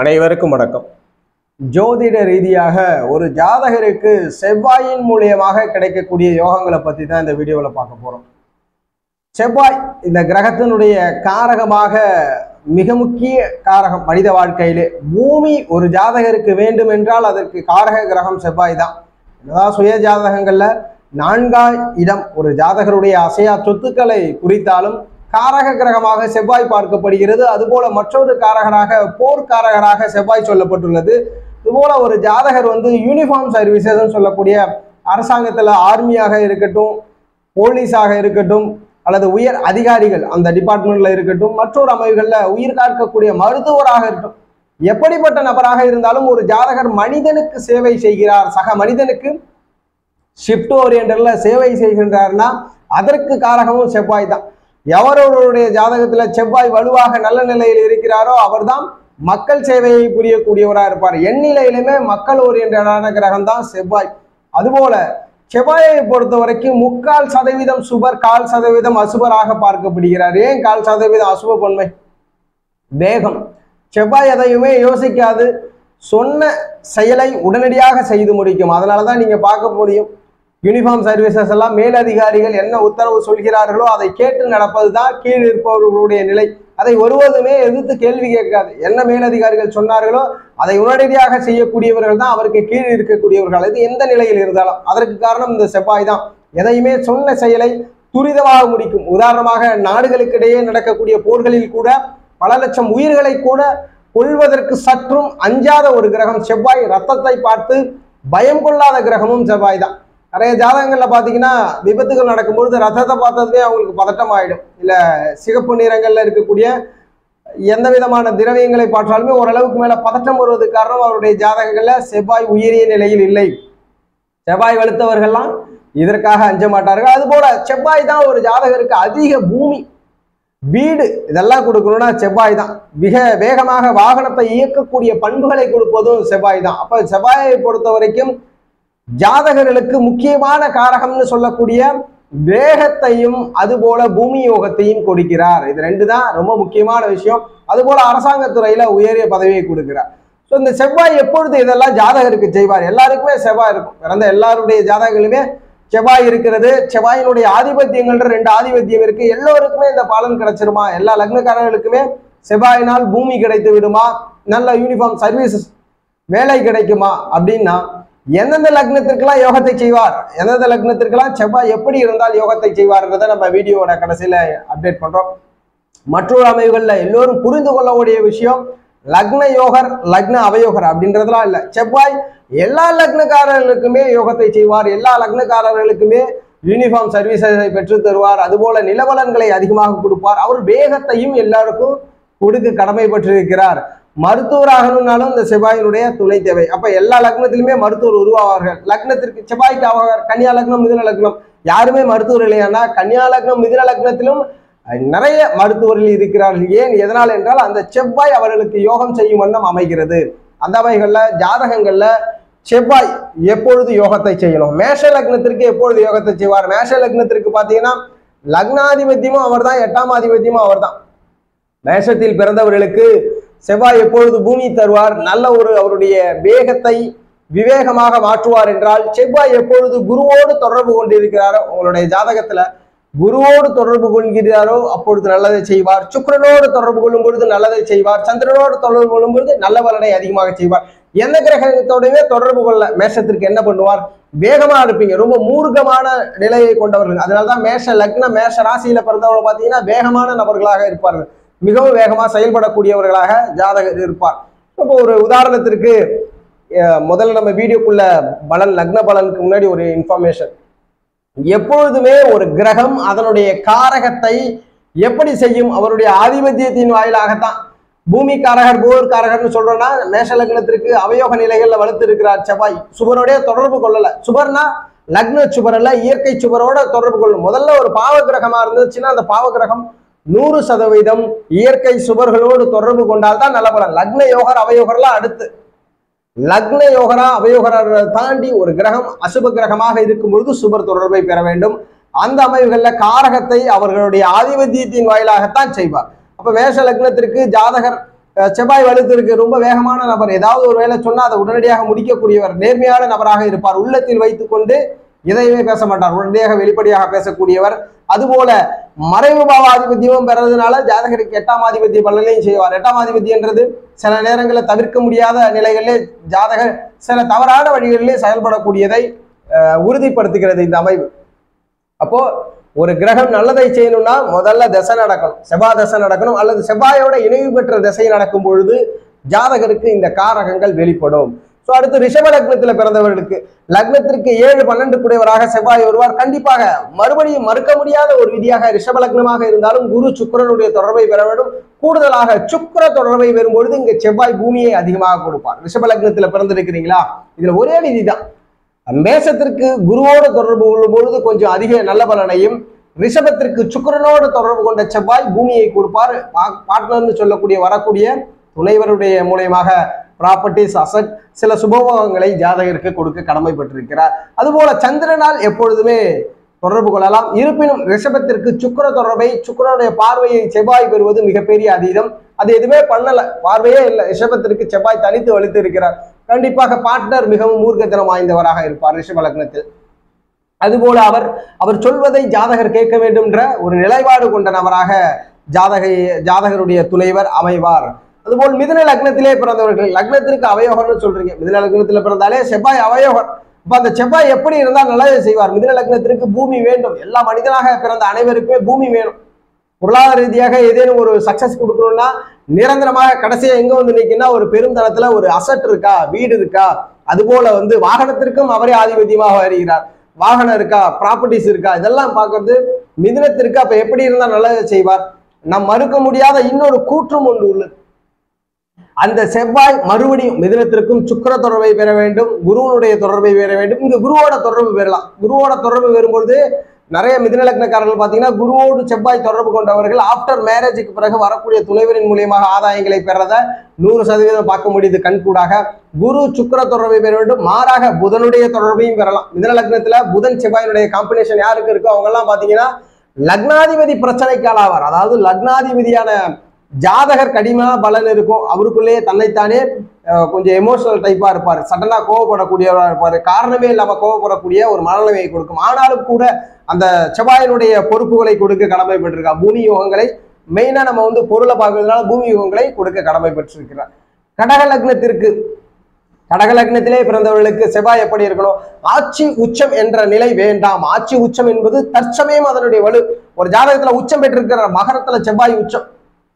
அனைவருக்கும் வணக்கம். ஜோதிட ரீதியாக ஒரு ஜாதகருக்கு செவ்வாயின் மூலியமாக கிடைக்கக்கூடிய யோகங்களை பற்றி தான் இந்த வீடியோவில் பார்க்க போகிறோம் செவ்வாய் இந்த கிரகத்தினுடைய காரகமாக மிக முக்கிய காரகம் மனித வாழ்க்கையிலே. பூமி ஒரு ஜாதகருக்கு வேண்டும் என்றால் அதற்கு காரக கிரகம் செவ்வாய் தான். என்னதான் சுய ஜாதகங்கள்ல நான்காம் இடம். ஒரு ஜாதகருடைய அசையா சொத்துக்களை குறித்தாலும் காரக கிரகமாக செவ்வாய் பார்க்கப்படுகிறது. அதுபோல மற்றொரு காரகராக போர்க்காரகராக செவ்வாய் சொல்லப்பட்டுள்ளது. இதுபோல ஒரு ஜாதகர் வந்து யூனிஃபார்ம் சர்வீசஸ் சொல்லக்கூடிய அரசாங்கத்தில் ஆர்மியாக இருக்கட்டும் போலீஸாக இருக்கட்டும் அல்லது உயர் அதிகாரிகள் அந்த டிபார்ட்மெண்ட்ல இருக்கட்டும் மற்றொரு அமைவுகளில் உயிர் காக்கக்கூடிய மருத்துவராக இருக்கட்டும். எப்படிப்பட்ட நபராக இருந்தாலும் ஒரு ஜாதகர் மனிதனுக்கு சேவை செய்கிறார். சக மனிதனுக்கு ஷிஃப்ட் ஓரியன்டர்ல சேவை செய்கின்றார்னா அதற்கு காரகமும் செவ்வாய் தான். எவரவருடைய ஜாதகத்துல செவ்வாய் வலுவாக நல்ல நிலையில் இருக்கிறாரோ அவர்தான் மக்கள் சேவையை புரியக்கூடியவராக இருப்பார். எந்நிலையிலுமே மக்கள் ஓரியன்டான கிரகம் தான் செவ்வாய். அதுபோல செவ்வாயை பொறுத்த வரைக்கும் முக்கால் சதவீதம் சுபர் கால் சதவீதம் அசுபராக பார்க்கப்படுகிறார். ஏன் கால் சதவீதம் அசுப பொன்மை? வேகம். செவ்வாய் எதையுமே யோசிக்காது. சொன்ன செயலை உடனடியாக செய்து முடிக்கும். அதனால தான் நீங்க பார்க்க முடியும். யூனிஃபார்ம் சர்வீசஸ் எல்லாம் மேலதிகாரிகள் என்ன உத்தரவு சொல்கிறார்களோ அதை கேட்டு நடப்பது தான் கீழ் இருப்பவர்களுடைய நிலை. அதை ஒருவதுமே எதிர்த்து கேள்வி கேட்காது. என்ன மேலதிகாரிகள் சொன்னார்களோ அதை உடனடியாக செய்யக்கூடியவர்கள் தான் அவருக்கு கீழ் இருக்கக்கூடியவர்கள் அது எந்த நிலையில் இருந்தாலும் அதற்கு காரணம் இந்த செவ்வாய் தான். எதையுமே சொன்ன செயலை துரிதமாக முடிக்கும். உதாரணமாக நாடுகளுக்கிடையே நடக்கக்கூடிய போர்களில் கூட பல லட்சம் உயிர்களை கூட கொள்வதற்கு சற்றும் அஞ்சாத ஒரு கிரகம் செவ்வாய். ரத்தத்தை பார்த்து பயம் கொள்ளாத கிரகமும் செவ்வாய் தான். நிறைய ஜாதகங்கள்ல பாத்தீங்கன்னா விபத்துகள் நடக்கும்பொழுது ரத்தத்தை பார்த்ததுலேயே அவங்களுக்கு பதட்டம் ஆயிடும். இல்ல சிகப்பு நிறங்கள்ல இருக்கக்கூடிய எந்த விதமான திரவியங்களை பார்த்தாலுமே ஓரளவுக்கு மேல பதட்டம் வருவது காரணம் அவருடைய ஜாதகங்கள்ல செவ்வாய் உயரிய நிலையில் இல்லை. செவ்வாய் வெளுத்தவர்கள்லாம் இதற்காக அஞ்ச மாட்டார்கள். அதுபோல செவ்வாய் தான் ஒரு ஜாதகருக்கு அதிக பூமி வீடு இதெல்லாம் கொடுக்கணும்னா செவ்வாய் தான். மிக வேகமாக வாகனத்தை இயக்கக்கூடிய பண்புகளை கொடுப்பதும் செவ்வாய் தான். அப்ப செவ்வாயை பொறுத்த வரைக்கும் ஜாதகர்களுக்கு முக்கியமான காரகம்னு சொல்லக்கூடிய வேகத்தையும் அதுபோல பூமி யோகத்தையும் கொடுக்கிறார். இது ரெண்டு தான் ரொம்ப முக்கியமான விஷயம். அதுபோல அரசாங்கத்துறையில உயரிய பதவியை கொடுக்கிறார். ஸோ இந்த செவ்வாய் எப்பொழுது இதெல்லாம் ஜாதகருக்கு செய்வார்? எல்லாருக்குமே செவ்வாய் இருக்கும். பிறந்த எல்லாருடைய ஜாதகங்களுமே செவ்வாய் இருக்கிறது. செவ்வாயினுடைய ஆதிபத்தியங்கள்ன்ற ரெண்டு ஆதிபத்தியம் இருக்கு. எல்லோருக்குமே இந்த பலன் கிடைச்சிருமா? எல்லா லக்னக்காரர்களுக்குமே செவ்வாயினால் பூமி கிடைத்து விடுமா? நல்ல யூனிஃபார்ம் சர்வீசஸ் வேலை கிடைக்குமா? அப்படின்னா எந்தெந்த லக்னத்திற்கெல்லாம் யோகத்தை செய்வார் எந்தெந்த லக்னத்திற்கெல்லாம் செவ்வாய் எப்படி இருந்தால் யோகத்தை செய்வார்ன்றதை நம்ம வீடியோவோட கடைசியில அப்டேட் பண்றோம். மற்றொரு அமைவுகள்ல எல்லோரும் புரிந்து கொள்ளக்கூடிய விஷயம் லக்ன யோகர் லக்ன அவயோகர் அப்படின்றதுலாம் இல்லை. செவ்வாய் எல்லா லக்னக்காரர்களுக்குமே யோகத்தை செய்வார் எல்லா லக்னக்காரர்களுக்குமே யூனிஃபார்ம் சர்வீசஸை பெற்று தருவார் அதுபோல நிலவலன்களை அதிகமாக கொடுப்பார். அவர் வேகத்தையும் எல்லாருக்கும் கொடுக்க கடமைப்பட்டிருக்கிறார். மருத்துவராகணும்னாலும் இந்த செவ்வாயினுடைய துணை தேவை. அப்ப எல்லா லக்னத்திலுமே மருத்துவர் உருவாவார்கள். லக்னத்திற்கு செவ்வாய்க்கு அவங்க கன்னியா லக்னம் மிதுன லக்னம். யாருமே மருத்துவர் இல்லையானா கன்னியா லக்னம் மிதுன லக்னத்திலும் நிறைய மருத்துவர்கள் இருக்கிறார்கள். ஏன்? எதனால் என்றால் அந்த செவ்வாய் அவர்களுக்கு யோகம் செய்யும் வண்ணம் அமைகிறது. அந்த வகைகள்ல ஜாதகங்கள்ல செவ்வாய் எப்பொழுது யோகத்தை செய்யணும்? மேஷ லக்னத்திற்கு எப்பொழுது யோகத்தை செய்வார்? மேஷ லக்னத்திற்கு பார்த்தீங்கன்னா லக்னாதிபத்தியமும் அவர் தான் எட்டாம் ஆதிபத்தியமும் அவர் தான் மேஷத்தில் பிறந்தவர்களுக்கு செவ்வாய் எப்பொழுது பூமி தருவார் நல்ல ஒரு அவருடைய வேகத்தை விவேகமாக மாற்றுவார் என்றால் செவ்வாய் எப்பொழுது குருவோடு தொடர்பு கொண்டிருக்கிறாரோ உங்களுடைய ஜாதகத்துல குருவோடு தொடர்பு கொள்கிறாரோ அப்பொழுது நல்லதை செய்வார். சுக்கிரனோடு தொடர்பு கொள்ளும் பொழுது நல்லதை செய்வார். சந்திரனோடு தொடர்பு கொள்ளும் பொழுது நல்ல பலனை அதிகமாக செய்வார். எந்த கிரகத்தோடவே தொடர்பு கொள்ள மேஷத்திற்கு என்ன பண்ணுவார்? வேகமா இருப்பீங்க. ரொம்ப மூர்க்கமான நிலையை கொண்டவர்கள். அதனாலதான் மேஷ லக்ன மேஷ ராசியில பிறந்தவங்க பாத்தீங்கன்னா வேகமான நபர்களாக இருப்பார்கள். மிகவும் வேகமா செயல்படக்கூடியவர்களாக ஜாதகர் இருப்பார். இப்போ ஒரு உதாரணத்திற்கு முதல்ல நம்ம வீடியோக்குள்ள பலன் லக்ன பலனுக்கு முன்னாடி ஒரு இன்ஃபர்மேஷன் எப்பொழுதுமே ஒரு கிரகம் அதனுடைய காரகத்தை எப்படி செய்யும்? அவருடைய ஆதிபத்தியத்தின் வாயிலாகத்தான். பூமி காரகர் போர் காரகர்னு சொல்றோம்னா மேஷ லக்னத்திற்கு அவயோக நிலைகள்ல வளர்த்து இருக்கிறார் செவ்வாய். சுபரோட தொடர்பு கொள்ளல. சுபர்னா லக்ன சுபர் அல்ல இயற்கை சுபரோட தொடர்பு கொள்ளும். முதல்ல ஒரு பாவ கிரகமா இருந்துச்சுன்னா அந்த பாவ கிரகம் நூறு சதவீதம் இயற்கை சுவர்களோடு தொடர்பு கொண்டால் தான் நல்ல பலன். லக்ன யோகர் அவயோகர்லாம் அடுத்து. லக்ன யோகரா அவயோகரை தாண்டி ஒரு கிரகம் அசுப கிரகமாக இருக்கும் பொழுது சுபர் தொடர்பை பெற வேண்டும். அந்த அமைவுகளில் காரகத்தை அவர்களுடைய ஆதிபத்தியத்தின் வாயிலாகத்தான் செய்வார். அப்போ வேஷ லக்னத்திற்கு ஜாதகர் செவ்வாய் வலுத்திற்கு ரொம்ப வேகமான நபர். ஏதாவது ஒரு வேலை சொன்னால் அதை உடனடியாக முடிக்கக்கூடியவர் நேர்மையான நபராக இருப்பார். உள்ளத்தில் வைத்துக்கொண்டு எதையுமே பேச மாட்டார் உடனடியாக வெளிப்படையாக பேசக்கூடியவர். அதுபோல மறைவு பாவாதிபத்தியமும் பெறதுனால ஜாதகருக்கு எட்டாம் ஆதிபத்திய பலனையும் செய்வார். எட்டாம் ஆதிபத்தியன்றது சில நேரங்களில் தவிர்க்க முடியாத நிலைகளிலே ஜாதகர் சில தவறான வழிகளிலே செயல்படக்கூடியதை உறுதிப்படுத்துகிறது இந்த அமைவு. அப்போ ஒரு கிரகம் நல்லதை செய்யணும்னா முதல்ல தசை நடக்கணும். செவ்வாய் தசை நடக்கணும். அல்லது செவ்வாயோட இணைவு பெற்ற திசை நடக்கும் பொழுது ஜாதகருக்கு இந்த காரகங்கள் வெளிப்படும். ஸோ அடுத்து ரிஷப லக்னத்தில் பிறந்தவர்களுக்கு லக்னத்திற்கு ஏழு பன்னெண்டு குடையவராக செவ்வாய் வருவார். கண்டிப்பாக மறுபடியும் மறுக்க முடியாத ஒரு விதியாக ரிஷப லக்னமாக இருந்தாலும் குரு சுக்கிரனுடைய தொடர்பை பெற வேண்டும். கூடுதலாக சுக்கர தொடர்பை பெறும்பொழுது இங்க செவ்வாய் பூமியை அதிகமாக கொடுப்பார். ரிஷப லக்னத்தில் பிறந்திருக்கிறீங்களா? இதுல ஒரே விதி தான் மேசத்திற்கு குருவோடு தொடர்பு கொள்ளும் பொழுது கொஞ்சம் அதிக நல்ல பலனையும் ரிஷபத்திற்கு சுக்கரனோடு தொடர்பு கொண்ட செவ்வாய் பூமியை கொடுப்பார். பார்ட்னர்னு சொல்லக்கூடிய வரக்கூடிய துணைவருடைய மூலயமாக ப்ராப்பர்ட்டிஸ் அசட் சில சுபோகங்களை ஜாதகருக்கு கொடுக்க கடமைப்பட்டிருக்கிறார். அதுபோல சந்திரனால் எப்பொழுதுமே தொடர்பு கொள்ளலாம். இருப்பினும் ரிஷபத்திற்கு சுக்கர தொடர்பை சுக்கரனுடைய பார்வையை செவ்வாய் பெறுவது மிகப்பெரிய அதீதம். அது எதுவுமே பண்ணல. பார்வையே இல்லை. ரிஷபத்திற்கு செவ்வாய் தனித்து வலித்து இருக்கிறார். கண்டிப்பாக பார்ட்னர் மிகவும் மூர்க்கத்தனம் வாய்ந்தவராக இருப்பார் ரிஷப லக்னத்தில். அதுபோல அவர் அவர் சொல்வதை ஜாதகர் கேட்க வேண்டும்ன்ற ஒரு நிலைப்பாடு கொண்ட நபராக ஜாதக ஜாதகருடைய துணைவர் அமைவார். அதுபோல் மிதுன லக்னத்திலே பிறந்தவர்கள் லக்னத்திற்கு அவயோகம்னு சொல்றீங்க. மிதுன லக்னத்தில் பிறந்தாலே செவ்வாய் அவயோகம். இப்ப அந்த செவ்வாய் எப்படி இருந்தால் நல்லதை செய்வார். மிதுன லக்னத்திற்கு பூமி வேண்டும். எல்லா மனிதனாக பிறந்த அனைவருக்குமே பூமி வேணும். பொருளாதார ரீதியாக ஏதேனும் ஒரு சக்சஸ் கொடுக்கணும்னா நிரந்தரமாக கடைசியா எங்க வந்து நிற்குன்னா ஒரு பெருந்தளத்துல ஒரு அசட் இருக்கா வீடு இருக்கா அதுபோல வந்து வாகனத்திற்கும் அவரே ஆதிபத்தியமாக வருகிறார். வாகனம் இருக்கா ப்ராப்பர்ட்டிஸ் இருக்கா இதெல்லாம் பார்க்கறது மிதுனத்திற்கு அப்ப எப்படி இருந்தால் நல்லதை செய்வார். நம் மறுக்க முடியாத இன்னொரு கூற்றும் ஒன்று உள்ளது. அந்த செவ்வாய் மறுபடியும் மிதனத்திற்கும் சுக்கர தொடர்பை பெற வேண்டும் குருவனுடைய தொடர்பை பெற வேண்டும். இங்கு குருவோட தொடர்பு பெறலாம். குருவோட தொடர்பு பெறும்பொழுது நிறைய மிதனலக்னக்காரர்கள் பார்த்தீங்கன்னா குருவோடு செவ்வாய் தொடர்பு கொண்டவர்கள் ஆஃப்டர் மேரேஜுக்கு பிறகு வரக்கூடிய துணைவரின் மூலியமாக ஆதாயங்களை பெறத நூறு சதவீதம் பார்க்க முடியுது கண்கூடாக. குரு சுக்கர தொடர்பை பெற வேண்டும். மாறாக புதனுடைய தொடர்பையும் பெறலாம். மிதனலக்னத்தில் புதன் செவ்வாயினுடைய காம்பினேஷன் யாருக்கு இருக்கோ அவங்க எல்லாம் பாத்தீங்கன்னா லக்னாதிபதி பிரச்சனைக்கு ஆளாவார். அதாவது லக்னாதிபதியான ஜாதகர் கடிமா பலன் இருக்கும். அவருக்குள்ளேயே தன்னைத்தானே கொஞ்சம் எமோஷனல் டைப்பா இருப்பார். சடனா கோவப்படக்கூடியவராக இருப்பார். காரணமே இல்லாம கோவப்படக்கூடிய ஒரு மனநிலையை கொடுக்கும். ஆனாலும் கூட அந்த செவ்வாயினுடைய பொறுப்புகளை கொடுக்க கடமைப்பட்டிருக்கா பூமி யோகங்களை மெயினா நம்ம வந்து பொருளை பார்க்கறதுனால பூமி யோகங்களை கொடுக்க கடமை பெற்றிருக்கிறார். கடக லக்னத்திற்கு கடக லக்னத்திலே பிறந்தவர்களுக்கு செவ்வாய் எப்படி இருக்கணும்? ஆட்சி உச்சம் என்ற நிலை வேண்டாம். ஆட்சி உச்சம் என்பது தற்சமயம் அதனுடைய வலு. ஒரு ஜாதகத்துல உச்சம் பெற்றிருக்கிற மகரத்துல செவ்வாய் உச்சம்.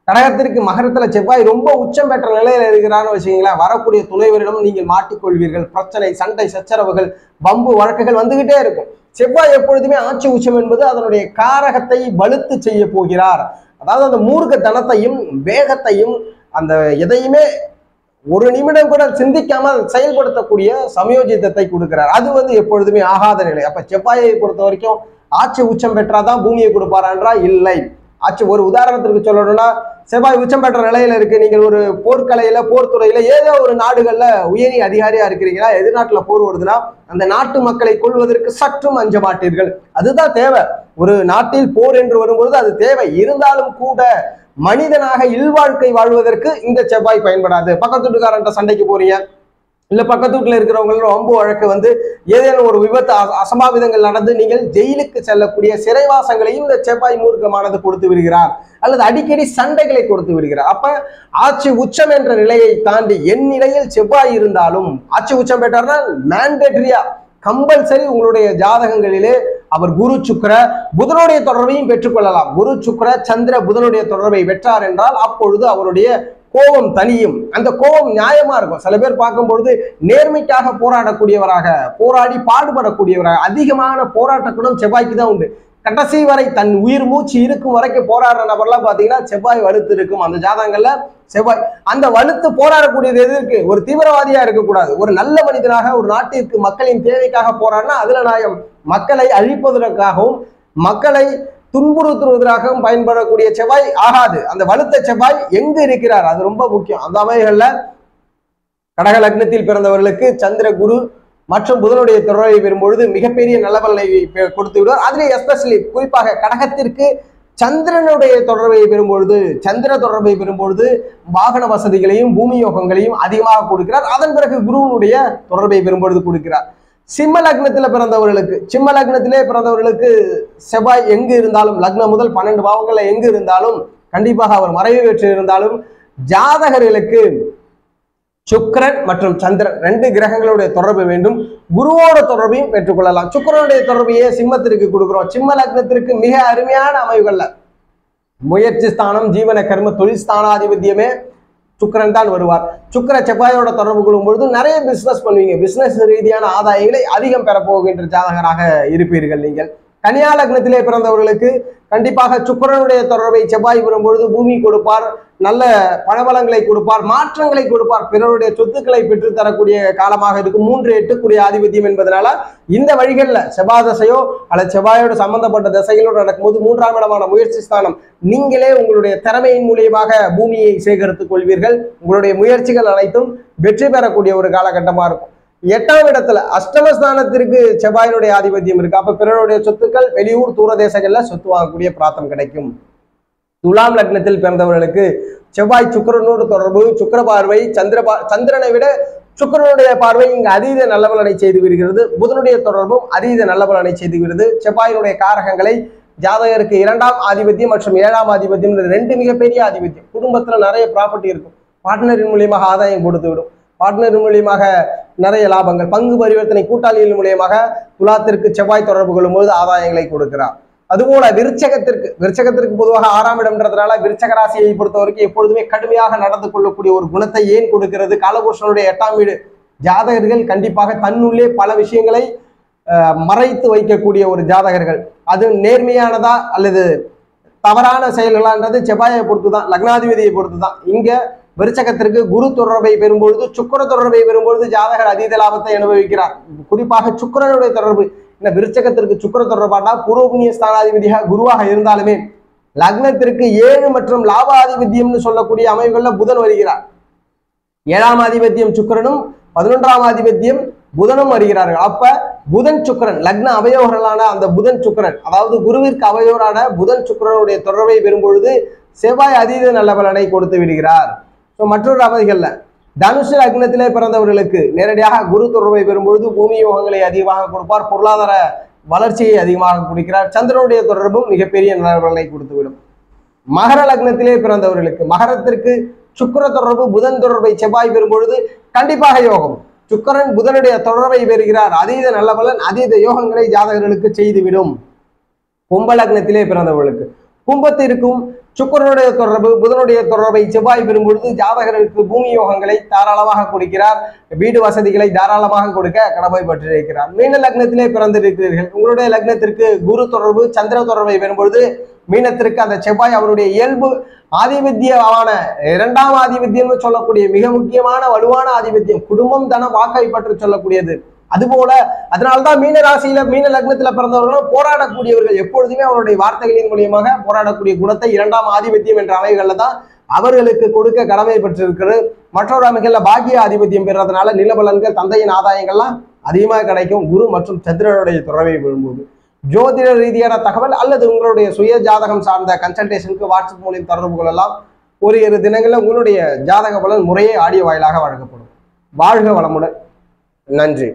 கடகத்திற்கு மகரத்துல செவ்வாய் ரொம்ப உச்சம் பெற்ற நிலையில இருக்கிறான்னு வச்சுக்கீங்களேன் வரக்கூடிய துணைவரிடம் நீங்கள் மாட்டிக்கொள்வீர்கள். பிரச்சனை சண்டை சச்சரவுகள் பம்பு வழக்குகள் வந்துகிட்டே இருக்கும். செவ்வாய் எப்பொழுதுமே ஆட்சி உச்சம் என்பது அதனுடைய காரகத்தை வலுத்து செய்ய போகிறார். அதாவது அந்த மூர்க்கத்தனத்தையும் வேகத்தையும் அந்த எதையுமே ஒரு நிமிடம் கூட சிந்திக்காமல் செயல்படுத்தக்கூடிய சமயோஜித்தத்தை கொடுக்கிறார். அது வந்து எப்பொழுதுமே ஆகாத நிலை. அப்ப செவ்வாயை பொறுத்த வரைக்கும் ஆட்சி உச்சம் பெற்றாதான் பூமியை கொடுப்பாரான்றா இல்லை. ஆட்சி ஒரு உதாரணத்திற்கு சொல்லணும்னா செவ்வாய் உச்சம் பெற்ற நிலையில இருக்கு. நீங்கள் ஒரு போர்க்கலையில போர்த்துறையில ஏதோ ஒரு நாடுகள்ல உயரிய அதிகாரியா இருக்கிறீங்களா? எதிர்நாட்டுல போர் வருதுன்னா அந்த நாட்டு மக்களை கொள்வதற்கு சற்றும் அஞ்ச மாட்டீர்கள். அதுதான் தேவை. ஒரு நாட்டில் போர் என்று வரும்பொழுது அது தேவை. இருந்தாலும் கூட மனிதனாக இல்வாழ்க்கை வாழ்வதற்கு இந்த செவ்வாய் பயன்படாது. பக்கத்து வீட்டுக்காரன்ட்ட சண்டைக்கு போறீங்க. இல்லை பக்கத்து வீட்டில் இருக்கிறவங்களும் ரொம்ப வழக்கு வந்து ஏதேனும் ஒரு விபத்து அசம்பாவிதங்கள் நடந்து நீங்கள் ஜெயிலுக்கு செல்லக்கூடிய சிறைவாசங்களையும் இந்த செவ்வாய் மூர்க்கமானது கொடுத்து விடுகிறார். அல்லது அடிக்கடி சண்டைகளை கொடுத்து விடுகிறார். அப்ப ஆட்சி உச்சம் என்ற நிலையை தாண்டி என் நிலையில் செவ்வாய் இருந்தாலும் ஆட்சி உச்சம் பெற்றார்னா மேண்டேட்ரியா கம்பல்சரி உங்களுடைய ஜாதகங்களிலே அவர் குரு சுக்கிர புதனுடைய தொடர்பையும் பெற்றுக்கொள்ளலாம். குரு சுக்கர சந்திர புதனுடைய தொடர்பை பெற்றார் என்றால் அப்பொழுது அவருடைய கோபம் தனியும். அந்த கோபம் நியாயமா இருக்கும். சில பேர் பார்க்கும்பொழுது நேர்மைக்காக போராடக்கூடியவராக போராடி பாடுபடக்கூடியவராக அதிகமான போராட்ட குணம் செவ்வாய்க்கு தான் உண்டு. கடைசி வரை தன் உயிர் மூச்சு இருக்கும் வரைக்கும் போராடுற நபர்லாம் பார்த்தீங்கன்னா செவ்வாய் வலுத்து இருக்கும். அந்த ஜாதகங்கள்ல செவ்வாய் அந்த வலுத்து போராடக்கூடியது எது இருக்கு? ஒரு தீவிரவாதியா இருக்கக்கூடாது. ஒரு நல்ல மனிதனாக ஒரு நாட்டிற்கு மக்களின் தேவைக்காக போராடினா அதுல நாயம் மக்களை அழிப்பதற்காகவும் மக்களை துன்புறுத்துவதற்காகவும் பயன்படக்கூடிய செவ்வாய் ஆகாது. அந்த வலுத்த செவ்வாய் எங்க இருக்கிறார்? அது ரொம்ப முக்கியம். அந்த அமைகள்ல கடக லக்னத்தில் பிறந்தவர்களுக்கு சந்திர குரு மற்றும் புதனுடைய தொடர்பை பெறும்பொழுது மிகப்பெரிய நல்ல பலனை பெ- கொடுத்து விடுவார். அதிலே எஸ்பெஷலி குறிப்பாக கடகத்திற்கு சந்திரனுடைய தொடர்பை பெறும்பொழுது சந்திர தொடர்பை பெறும்பொழுது வாகன வசதிகளையும் பூமி யோகங்களையும் அதிகமாக கொடுக்கிறார். அதன் பிறகு குருவனுடைய தொடர்பை பெறும்பொழுது கொடுக்கிறார். சிம்ம லக்னத்தில் பிறந்தவர்களுக்கு சிம்ம லக்னத்திலே பிறந்தவர்களுக்கு செவ்வாய் எங்கு இருந்தாலும் லக்னம் முதல் பன்னெண்டு பாவங்கள்ல எங்கு இருந்தாலும் கண்டிப்பாக அவர் மறைவு பெற்று இருந்தாலும் ஜாதகர்களுக்கு சுக்கரன் மற்றும் சந்திரன் ரெண்டு கிரகங்களுடைய தொடர்பு வேண்டும். குருவோட தொடர்பையும் பெற்றுக்கொள்ளலாம். சுக்கிரனுடைய தொடர்பையே சிம்மத்திற்கு கொடுக்குறோம். சிம்ம லக்னத்திற்கு மிக அருமையான அமைவுகள்ல. முயற்சி ஸ்தானம் ஜீவன கர்ம தொழில் ஸ்தானாதிபத்தியமே சுக்கரன் தான் வருவார். சுக்கர செவ்வாயோட தொடர்பு கொள்ளும் பொழுது நிறைய பிசினஸ் பண்ணுவீங்க. பிசினஸ் ரீதியான ஆதாயங்களை அதிகம் பெறப்போகின்ற ஜாதகராக இருப்பீர்கள் நீங்கள். கன்னியா லக்னத்திலே பிறந்தவர்களுக்கு கண்டிப்பாக சுக்கரனுடைய தொடர்பை செவ்வாய் பெறும்பொழுது பூமி கொடுப்பார் நல்ல பணபலங்களை கொடுப்பார் மாற்றங்களை கொடுப்பார். பிறருடைய சொத்துக்களை பெற்றுத்தரக்கூடிய காலமாக இருக்கும். மூன்று எட்டுக்குரிய ஆதிபத்தியம் என்பதனால இந்த வழிகளில் செவ்வாய் தசையோ அல்லது செவ்வாயோடு சம்பந்தப்பட்ட தசைகளோடு நடக்கும்போது மூன்றாம் இடமான முயற்சி ஸ்தானம். நீங்களே உங்களுடைய திறமையின் மூலியமாக பூமியை சேகரித்துக் கொள்வீர்கள். உங்களுடைய முயற்சிகள் அனைத்தும் வெற்றி பெறக்கூடிய ஒரு காலகட்டமாக இருக்கும். எட்டாம் இடத்துல அஷ்டமஸ்தானத்திற்கு செவ்வாயினுடைய ஆதிபத்தியம் இருக்கு. அப்ப பிறருடைய சொத்துக்கள் வெளியூர் தூர தேசங்கள்ல சொத்து வாங்கக்கூடிய பிராத்தம் கிடைக்கும். துலாம் லக்னத்தில் பிறந்தவர்களுக்கு செவ்வாய் சுக்கிரனோடு தொடர்பு சுக்கிர பார்வை சந்திர சந்திரனை விட சுக்கிரனுடைய பார்வை இங்கு அதீத நல்ல பலனை செய்து விடுகிறது. புதனுடைய தொடர்பும் அதீத நல்ல பலனை செய்து விடுகிறது செவ்வாயினுடைய காரகங்களை ஜாதகருக்கு இரண்டாம் ஆதிபத்தியம் மற்றும் ஏழாம் ஆதிபத்தியம் ரெண்டு மிகப்பெரிய ஆதிபத்தியம். குடும்பத்துல நிறைய ப்ராப்பர்ட்டி இருக்கும். பார்ட்னரின் மூலியமாக ஆதாயம் கொடுத்து விடும். பார்ட்னர் மூலியமாக நிறைய லாபங்கள். பங்கு பரிவர்த்தனை கூட்டாளிகள் மூலியமாக துலாத்திற்கு செவ்வாய் தொடர்பு கொள்ளும்போது ஆதாயங்களை கொடுக்கிறார். அதுபோல விருச்சகத்திற்கு விருச்சகத்திற்கு பொதுவாக ஆறாம் இடம்ன்றதுனால விருச்சக ராசியை பொறுத்தவரைக்கும் எப்பொழுதுமே கடுமையாக நடந்து கொள்ளக்கூடிய ஒரு குணத்தை ஏன் கொடுக்கிறது? காலபுருஷனுடைய எட்டாம் வீடு ஜாதகர்கள் கண்டிப்பாக தன்னுள்ளே பல விஷயங்களை மறைத்து வைக்கக்கூடிய ஒரு ஜாதகர்கள். அது நேர்மையானதா அல்லது தவறான செயல்களான்றது செவ்வாயை பொறுத்து தான் லக்னாதிபதியை பொறுத்து தான் இங்கே விருச்சகத்திற்கு குரு தொடர்பை பெறும்பொழுது சுக்கர தொடர்பை பெறும்பொழுது ஜாதகர் அதீத லாபத்தை அனுபவிக்கிறார். குறிப்பாக சுக்கிரனுடைய தொடர்பு இந்த விருச்சகத்திற்கு சுக்கிர தொடர்பானா பூர்வ ஸ்தானாதிபதியாக குருவாக இருந்தாலுமே லக்னத்திற்கு ஏழு மற்றும் லாபாதிபத்தியம்னு சொல்லக்கூடிய அமைவுகள்ல புதன் வருகிறார். ஏழாம் ஆதிபத்தியம் சுக்கிரனும் பதினொன்றாம் ஆதிபத்தியம் புதனும் வருகிறார்கள். அப்ப புதன் சுக்கிரன் லக்ன அவயோகர்களான அந்த புதன் சுக்கிரன் அதாவது குருவிற்கு அவயோரான புதன் சுக்கிரனுடைய தொடர்பை பெறும்பொழுது செவ்வாய் அதீத நல்ல பலனை கொடுத்து விடுகிறார். ஸோ மற்றொரு அவதிகளில் தனுஷு லக்னத்திலே பிறந்தவர்களுக்கு நேரடியாக குரு தொடர்பை பெறும்பொழுது பூமி யோகங்களை அதிகமாக கொடுப்பார். பொருளாதார வளர்ச்சியை அதிகமாக கொடுக்கிறார். சந்திரனுடைய தொடர்பும் மிகப்பெரிய நலன்களை கொடுத்துவிடும். மகர லக்னத்திலே பிறந்தவர்களுக்கு மகரத்திற்கு சுக்கிர தொடர்பு புதன் தொடர்பை செவ்வாய் பெறும்பொழுது கண்டிப்பாக யோகம். சுக்கிரன் புதனுடைய தொடர்பை பெறுகிறார். அதீத நல்ல பலன் அதீத யோகங்களை ஜாதகர்களுக்கு செய்துவிடும். கும்ப லக்னத்திலே பிறந்தவர்களுக்கு. கும்பத்திற்கும் சுக்கிரனுடைய தொடர்பு புதனுடைய தொடர்பை செவ்வாய் பெறும்பொழுது ஜாதகருக்கு பூமி யோகங்களை தாராளமாக கொடுக்கிறார். வீடு வசதிகளை தாராளமாக கொடுக்க கடமைப்பட்டிருக்கிறார் மீன லக்னத்திலே பிறந்திருக்கிறீர்கள். உங்களுடைய லக்னத்திற்கு குரு தொடர்பு சந்திர தொடர்பை பெறும்பொழுது மீனத்திற்கு அந்த செவ்வாய் அவருடைய இயல்பு ஆதிபத்தியமான இரண்டாம் ஆதிபத்தியம்னு சொல்லக்கூடிய மிக முக்கியமான வலுவான ஆதிபத்தியம் குடும்பம் தன வாக்கை பற்றி சொல்லக்கூடியது. அதுபோல அதனால்தான் மீன ராசியில மீன லக்னத்துல பிறந்தவர்களும் போராடக்கூடியவர்கள் எப்பொழுதுமே அவருடைய வார்த்தைகளின் மூலியமாக போராடக்கூடிய குணத்தை இரண்டாம் ஆதிபத்தியம் என்ற அமைகள்ல தான் அவர்களுக்கு கொடுக்க கடமை பெற்றிருக்கிறது. மற்றொரு அமைகள்ல பாக்கிய ஆதிபத்தியம் பெறுறதுனால நிலபலன்கள் தந்தையின் ஆதாயங்கள்லாம் அதிகமாக கிடைக்கும். குரு மற்றும் சந்திரனுடைய துறவை விழும்போது ஜோதிட ரீதியான தகவல் அல்லது உங்களுடைய சுய ஜாதகம் சார்ந்த கன்சல்டேஷனுக்கு வாட்ஸ்அப் மூலியம் தொடர்பு கொள்ளலாம். ஒரு இரு தினங்களில் உங்களுடைய ஜாதக பலன் முறையே ஆடியோ வாயிலாக வழங்கப்படும். வாழ்க வளமுடன். நன்றி.